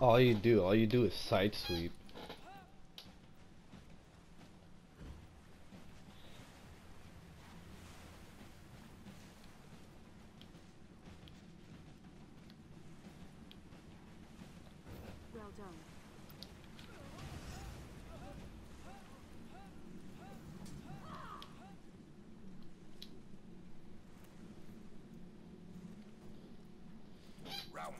All you do, all you do is side sweep. Well done. Round